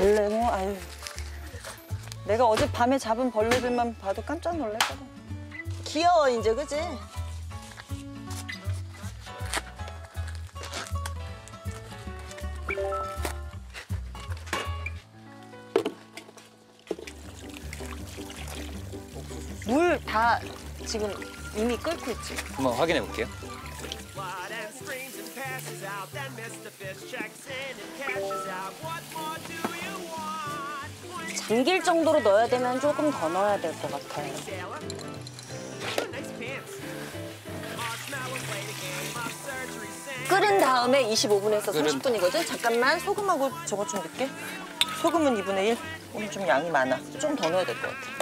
벌레 뭐 아유. 내가 어제 밤에 잡은 벌레들만 봐도 깜짝 놀랐거든. 귀여워 이제 그지? 물 다 지금 이미 끓고 있지. 한번 확인해 볼게요. 잠길 정도로 넣어야 되면 조금 더 넣어야 될 것 같아. Sailor. Nice pants. Marshmallow played a game of surgery sand. 끓인 다음에 25분에서 끓은- 30분이거든? 잠깐만 소금하고 저거 좀 넣을게. 소금은 2분의 1. 오늘 좀 양이 많아. 좀 더 넣어야 될 것 같아.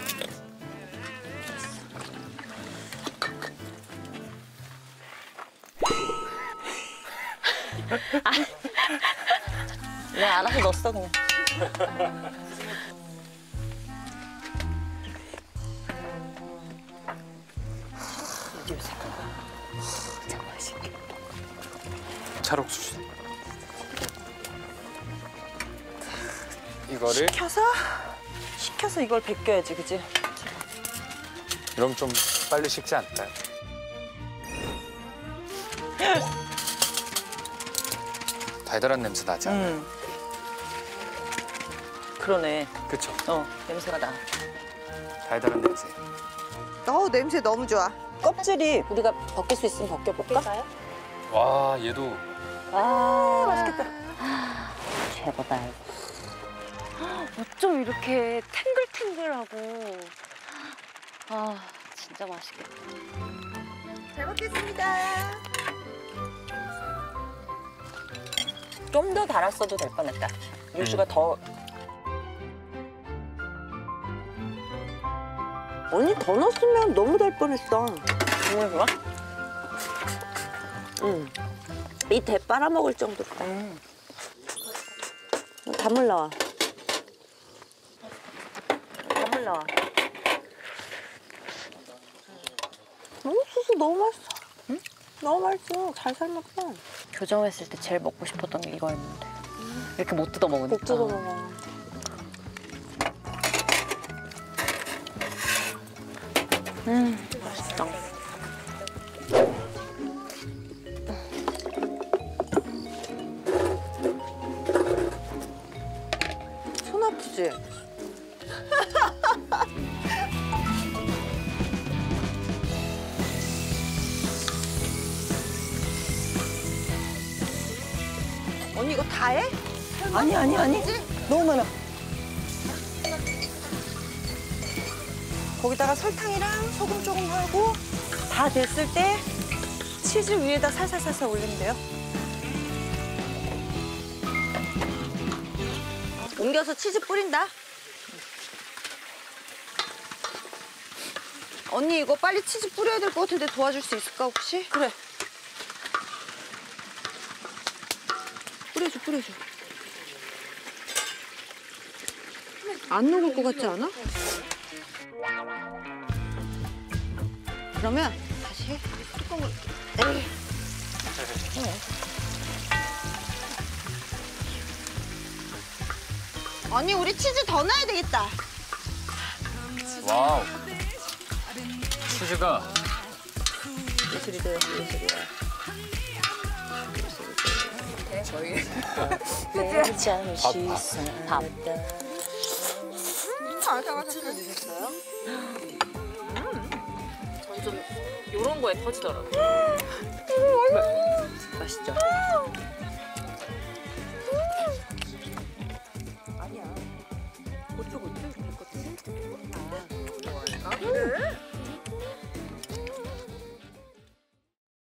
네, 알아서 넣었어, 그냥. 찰옥수수. 이거를 식혀서 식혀서 이걸 벗겨야지, 그지? 이러면 좀 빨리 식지 않을까요? 달달한 냄새 나지 않아요? 음. 그러네. 그쵸? 어, 냄새가 나. 달달한 냄새. 어우 냄새 너무 좋아. 껍질이 우리가 벗길 수 있으면 벗겨볼까? 와 얘도 아, 맛있겠다. 최고다. 어쩜 이렇게 탱글탱글하고. 아, 진짜 맛있겠다. 잘 먹겠습니다. 좀 더 달았어도 될 뻔했다. 육수가 더. 언니 더 넣었으면 너무 달 뻔했어. 정말 좋아? 응. 이 대 빨아먹을 정도로. 음. 단물 나와. 단물 나와. 어, 수수 너무 맛있어. 응? 너무 맛있어. 잘 삶았어. 교정했을 때 제일 먹고 싶었던 게 이거였는데. 이렇게 못 뜯어 먹으니까. 못 뜯어 먹어. 맛있다. 손 아프지? 언니 이거 다 해? 아니, 아니, 아니. 너무 많아. 거기다가 설탕이랑 소금 조금 하고 다 됐을 때 치즈 위에다 살살살살 올리면 돼요. 옮겨서 치즈 뿌린다. 언니 이거 빨리 치즈 뿌려야 될 것 같은데 도와줄 수 있을까 혹시? 그래. 뿌려줘 뿌려줘. 안 녹을 것 같지 않아? 그러면 다시 뚜껑을 에이. 언니 우리 치즈 더 넣어야 되겠다. Wow. 치즈가 예술이다, 예술이야. 저희. 잠시 밥. 점점 요런 거에 터지더라고. 맛있죠? 아니야. 고추 고추? 이렇게 아,